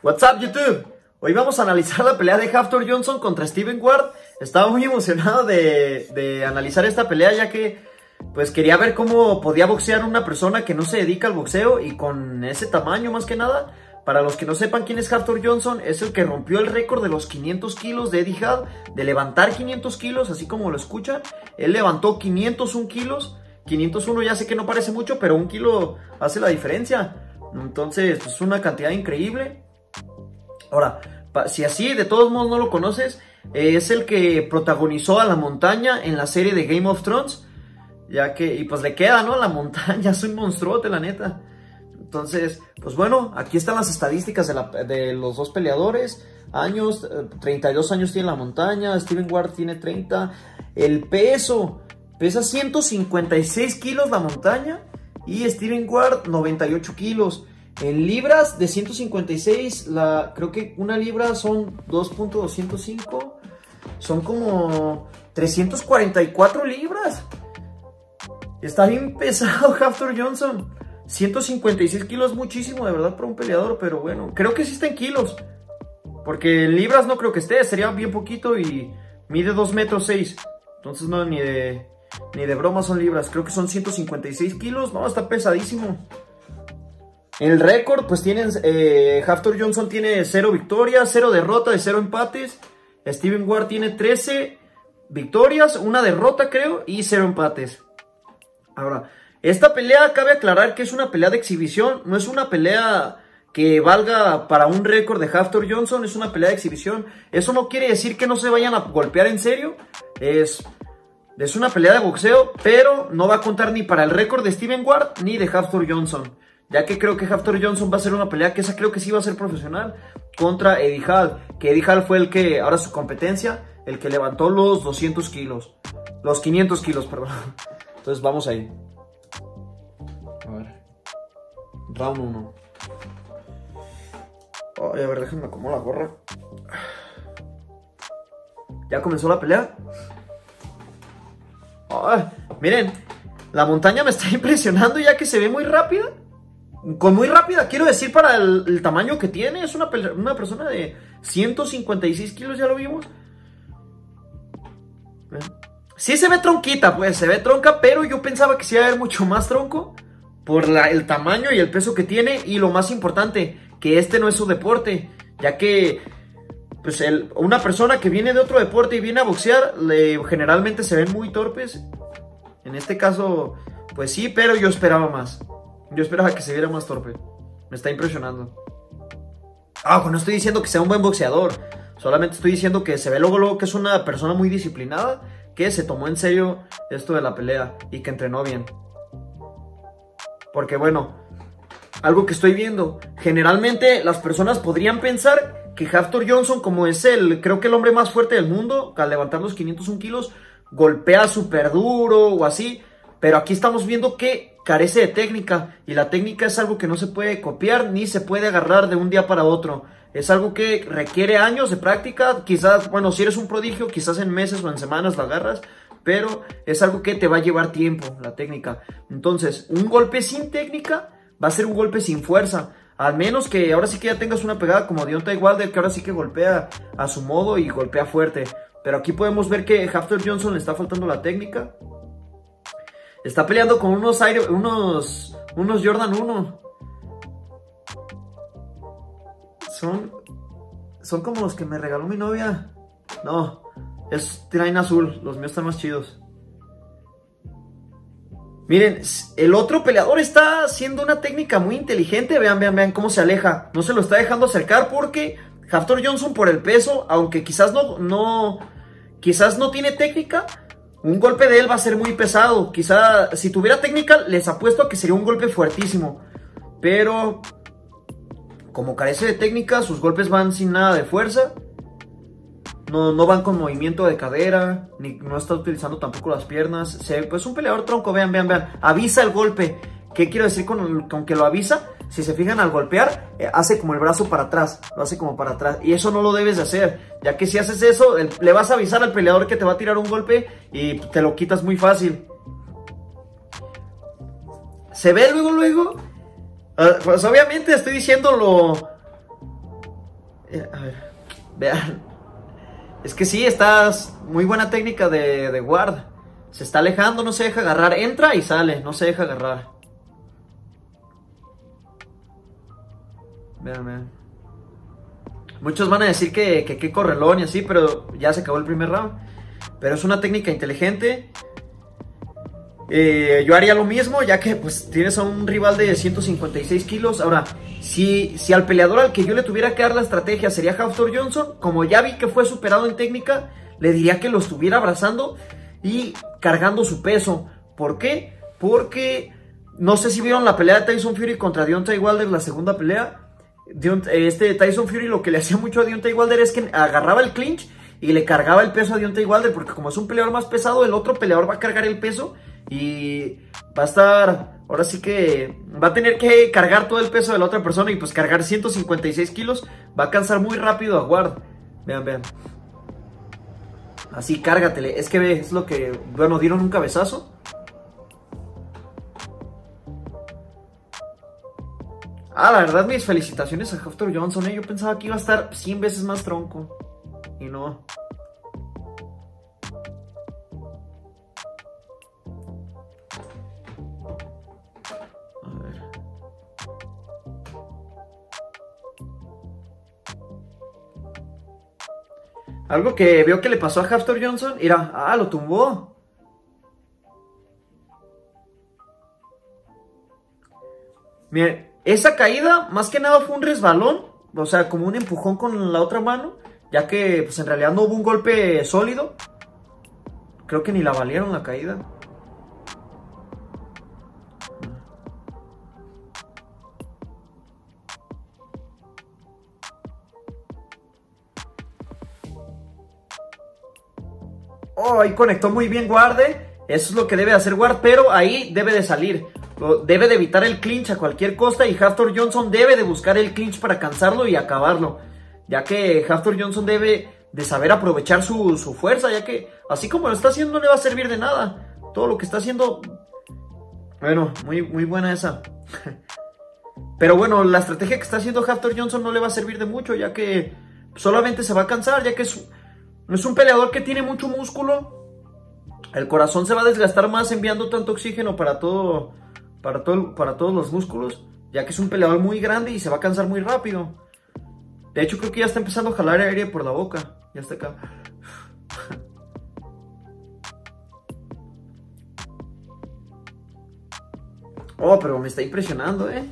What's up YouTube? Hoy vamos a analizar la pelea de Haftor Johnson contra Steven Ward. Estaba muy emocionado de, de, analizar esta pelea ya que pues quería ver cómo podía boxear una persona que no se dedica al boxeo y con ese tamaño más que nada. Para los que no sepan quién es Haftor Johnson, es el que rompió el récord de los 500 kilos de Eddie Hall, de levantar 500 kilos, así como lo escuchan. Él levantó 501 kilos. 501 ya sé que no parece mucho, pero un kilo hace la diferencia. Entonces, pues, es una cantidad increíble. Ahora, si así de todos modos no lo conoces, es el que protagonizó a la montaña en la serie de Game of Thrones. Ya que, y pues le queda, ¿no? La montaña, es un monstruote, la neta. Entonces, pues bueno, aquí están las estadísticas de, los dos peleadores. Años, 32 eh, años tiene la montaña, Steven Ward tiene 30. El peso, pesa 156 kilos la montaña y Steven Ward 98 kilos. En libras de 156, la, creo que una libra son 2.205. Son como 344 libras. Está bien pesado Haftor Johnson. 156 kilos muchísimo, de verdad, para un peleador. Pero bueno, creo que sí está en kilos. Porque en libras no creo que esté. Sería bien poquito y mide 2 metros 6. Entonces no, ni de, ni de broma son libras. Creo que son 156 kilos. No, está pesadísimo. El récord, pues tienen, eh, Haftor Johnson tiene 0 victorias, 0 derrotas y 0 empates. Steven Ward tiene 13 victorias, una derrota creo y 0 empates. Ahora, esta pelea cabe aclarar que es una pelea de exhibición, no es una pelea que valga para un récord de Haftor Johnson, es una pelea de exhibición. Eso no quiere decir que no se vayan a golpear en serio, es, es una pelea de boxeo, pero no va a contar ni para el récord de Steven Ward ni de Haftor Johnson ya que creo que Haftor Johnson va a ser una pelea que esa creo que sí va a ser profesional contra Eddie Hall, que Eddie Hall fue el que, ahora su competencia, el que levantó los 200 kilos, los 500 kilos, perdón. Entonces vamos ahí. A ver. Round 1. Ay, a ver, déjenme acomodar la gorra. ¿Ya comenzó la pelea? Miren, la montaña me está impresionando ya que se ve muy rápida con muy rápida, quiero decir, para el, tamaño que tiene. Es una, una, persona de 156 kilos, ya lo vimos. Sí se ve tronquita, pues, se ve tronca, pero yo pensaba que sí iba a haber mucho más tronco por el tamaño y el peso que tiene. Y lo más importante, que este no es su deporte, ya que pues una persona que viene de otro deporte y viene a boxear, le, generalmente se ven muy torpes. En este caso, pues sí, pero yo esperaba más. Yo esperaba que se viera más torpe. Me está impresionando. Ah, no estoy diciendo que sea un buen boxeador. Solamente estoy diciendo que se ve luego, luego que es una persona muy disciplinada. Que se tomó en serio esto de la pelea y que entrenó bien. Porque bueno, algo que estoy viendo. Generalmente las personas podrían pensar que Haftor Johnson, como es el, creo que el hombre más fuerte del mundo, al levantar los 501 kilos, golpea súper duro o así. Pero aquí estamos viendo que carece de técnica y la técnica es algo que no se puede copiar ni se puede agarrar de un día para otro. Es algo que requiere años de práctica, quizás, bueno, si eres un prodigio, quizás en meses o en semanas la agarras, pero es algo que te va a llevar tiempo, la técnica. Entonces, un golpe sin técnica va a ser un golpe sin fuerza. Al menos que ahora sí que ya tengas una pegada como Deontay Wilder, que ahora sí que golpea a su modo y golpea fuerte. Pero aquí podemos ver que Hafter Johnson le está faltando la técnica. Está peleando con unos aire, unos, unos Jordan 1. Son, son como los que me regaló mi novia. No, es traen azul. Los míos están más chidos. Miren, el otro peleador está haciendo una técnica muy inteligente. Vean, vean, vean cómo se aleja. No se lo está dejando acercar porque Haftor Johnson por el peso, aunque quizás no, no, quizás no tiene técnica, un golpe de él va a ser muy pesado. Quizá si tuviera técnica, les apuesto que sería un golpe fuertísimo. Pero como carece de técnica, sus golpes van sin nada de fuerza. No, no van con movimiento de cadera, ni no está utilizando tampoco las piernas. Se, pues un peleador tronco, vean, vean, vean. Avisa el golpe. ¿Qué quiero decir con, con que lo avisa? Si se fijan al golpear, eh, hace como el brazo para atrás, lo hace como para atrás. Y eso no lo debes de hacer, ya que si haces eso, le vas a avisar al peleador que te va a tirar un golpe y te lo quitas muy fácil. Se ve luego, luego. Ah, pues obviamente estoy diciendo lo, Eh, a ver, vean. Es que sí, estás muy buena técnica de, de guard. Se está alejando, no se deja agarrar. Entra y sale, no se deja agarrar. Vean, vean. Muchos van a decir que qué correlón y así, pero ya se acabó el primer round. Pero es una técnica inteligente. Eh, yo haría lo mismo, ya que pues tienes a un rival de 156 kilos. Ahora, si, si al peleador al que yo le tuviera que dar la estrategia sería Haftor Johnson, como ya vi que fue superado en técnica, le diría que lo estuviera abrazando y cargando su peso. ¿Por qué? Porque no sé si vieron la pelea de Tyson Fury contra Deontay Wilder, la segunda pelea. Este Tyson Fury lo que le hacía mucho a Deontay Wilder es que agarraba el clinch y le cargaba el peso a Deontay Wilder, porque como es un peleador más pesado, el otro peleador va a cargar el peso y va a estar, ahora sí que va a tener que cargar todo el peso de la otra persona y pues cargar 156 kilos va a cansar muy rápido a Ward. Vean, vean. Así, cárgatele. Es que ve, es lo que, bueno, dieron un cabezazo. Ah, la verdad, mis felicitaciones a Hector Johnson. ¿eh? Yo pensaba que iba a estar 100 veces más tronco. Y no. Algo que veo que le pasó a Haftor Johnson, era, ah, lo tumbó. Miren, esa caída más que nada fue un resbalón, o sea, como un empujón con la otra mano, ya que pues en realidad no hubo un golpe sólido. Creo que ni la valieron la caída. Oh, ahí conectó muy bien Guarde. Eso es lo que debe hacer Guard, pero ahí debe de salir. Debe de evitar el clinch a cualquier costa y Haftor Johnson debe de buscar el clinch para cansarlo y acabarlo. Ya que Haftor Johnson debe de saber aprovechar su, fuerza, ya que así como lo está haciendo no le va a servir de nada. Todo lo que está haciendo... Bueno, muy, muy buena esa. Pero bueno, la estrategia que está haciendo Haftor Johnson no le va a servir de mucho, ya que solamente se va a cansar, ya que es es un peleador que tiene mucho músculo. El corazón se va a desgastar más enviando tanto oxígeno para todo, para todo, para todos los músculos, ya que es un peleador muy grande y se va a cansar muy rápido. De hecho, creo que ya está empezando a jalar aire por la boca. Ya está acá. Oh, pero me está impresionando, ¿eh?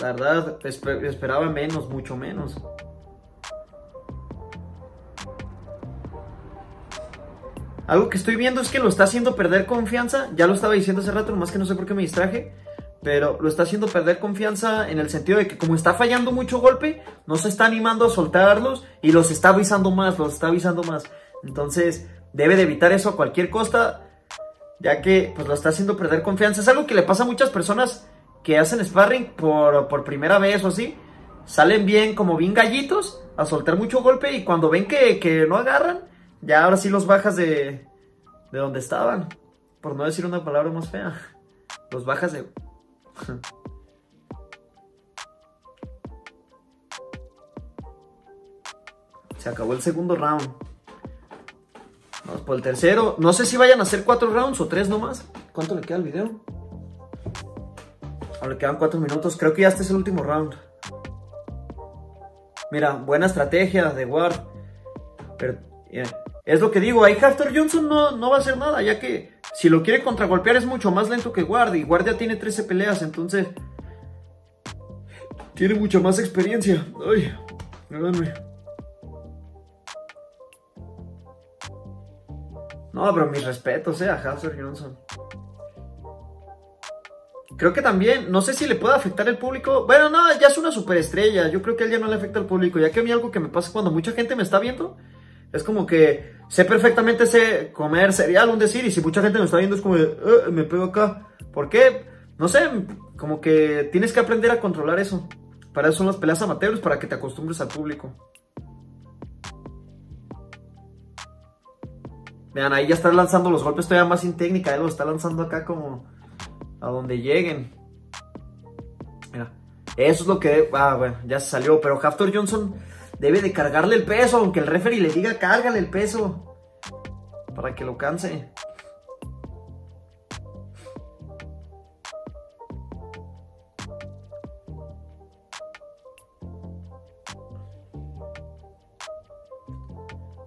La verdad, esperaba menos, mucho menos. Algo que estoy viendo es que lo está haciendo perder confianza. Ya lo estaba diciendo hace rato, más que no sé por qué me distraje. Pero lo está haciendo perder confianza en el sentido de que como está fallando mucho golpe, no se está animando a soltarlos y los está avisando más, los está avisando más. Entonces debe de evitar eso a cualquier costa, ya que pues lo está haciendo perder confianza. Es algo que le pasa a muchas personas que hacen sparring por, por primera vez o así. Salen bien, como bien gallitos, a soltar mucho golpe y cuando ven que, que no agarran, ya ahora sí los bajas de, de donde estaban. Por no decir una palabra más fea. Los bajas de... Se acabó el segundo round. Vamos por el tercero. No sé si vayan a ser cuatro rounds o tres nomás. ¿Cuánto le queda al video? Ahora le quedan cuatro minutos. Creo que ya este es el último round. Mira, buena estrategia de Ward. Pero, es lo que digo, ahí Haftor Johnson no, no va a hacer nada, ya que si lo quiere contragolpear es mucho más lento que Guard. Y Guard ya tiene 13 peleas, entonces tiene mucha más experiencia. Ay, perdónme. No, pero mis respetos, eh, a Haftor Johnson. Creo que también, no sé si le puede afectar el público. Bueno, no, ya es una superestrella. Yo creo que él ya no le afecta al público. Ya que a mí algo que me pasa cuando mucha gente me está viendo es como que sé perfectamente sé comer cereal, un decir, y si mucha gente me está viendo es como de, eh, me pego acá. ¿Por qué? No sé, como que tienes que aprender a controlar eso. Para eso son las peleas amateurs, para que te acostumbres al público. Vean, ahí ya está lanzando los golpes todavía más sin técnica, él lo está lanzando acá como a donde lleguen. Mira, Eso es lo que... Ah, bueno, ya se salió. Pero Haftor Johnson debe de cargarle el peso, aunque el referee le diga cárgale el peso. Para que lo canse.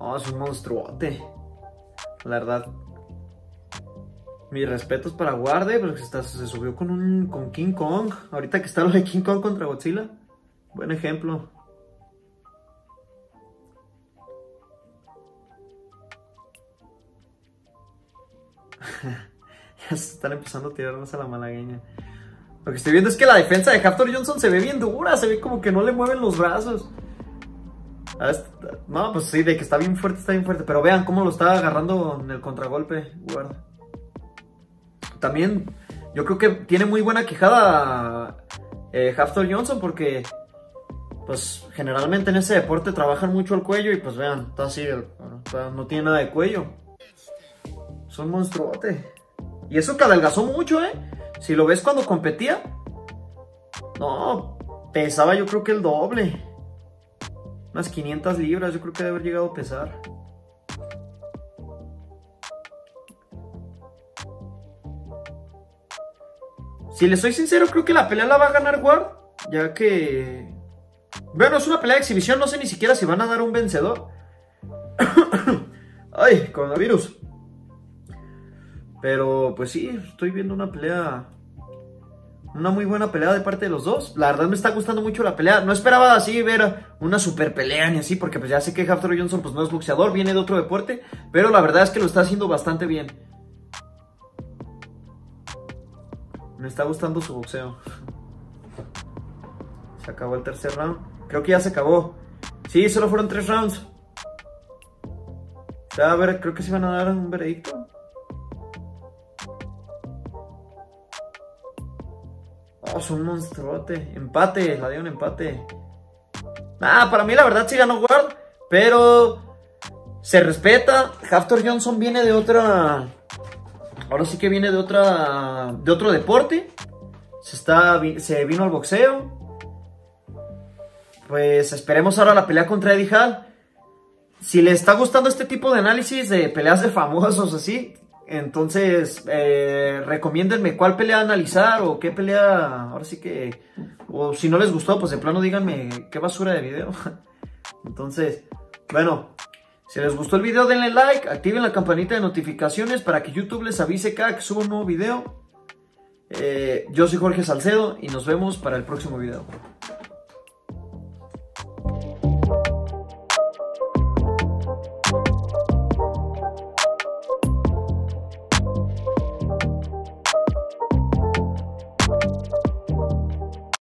Oh, es un monstruote. La verdad. Mis respetos para Guarde, pero se, se subió con un con King Kong. Ahorita que está lo de King Kong contra Godzilla. Buen ejemplo. ya se están empezando a tirarnos a la malagueña. Lo que estoy viendo es que la defensa de Haftor Johnson se ve bien dura, se ve como que no le mueven los brazos. No, pues sí, de que está bien fuerte, está bien fuerte. Pero vean cómo lo está agarrando en el contragolpe, guarda. También, yo creo que tiene muy buena quejada eh, Haftor Johnson porque, pues, generalmente en ese deporte trabajan mucho el cuello y pues vean, está así, no tiene nada de cuello. Son monstruote. Y eso que adelgazó mucho, ¿eh? Si lo ves cuando competía, no, pesaba yo creo que el doble. Unas 500 libras, yo creo que debe haber llegado a pesar. Si le soy sincero, creo que la pelea la va a ganar Ward. Ya que... Bueno, es una pelea de exhibición, no sé ni siquiera si van a dar un vencedor. Ay, coronavirus. Pero pues sí, estoy viendo una pelea una muy buena pelea de parte de los dos. La verdad me está gustando mucho la pelea. No esperaba así ver una super pelea ni así, porque pues ya sé que Haftor Johnson pues no es boxeador, viene de otro deporte, pero la verdad es que lo está haciendo bastante bien. Me está gustando su boxeo. Se acabó el tercer round. Creo que ya se acabó. Sí, solo fueron tres rounds. a ver, creo que se van a dar un veredicto. Es un monstruote. Empate, la dio un empate. Ah, para mí la verdad sí ganó Ward, pero se respeta. Haftor Johnson viene de otra. Ahora sí que viene de otra. de otro deporte. Se, está, se vino al boxeo. Pues esperemos ahora la pelea contra Eddie Hall. Si le está gustando este tipo de análisis de peleas de famosos así, entonces, eh, recomiéndenme cuál pelea analizar o qué pelea, ahora sí que, o si no les gustó, pues de plano díganme qué basura de video. Entonces, bueno, si les gustó el video denle like, activen la campanita de notificaciones para que YouTube les avise cada que suba un nuevo video. Eh, yo soy Jorge Salcedo y nos vemos para el próximo video.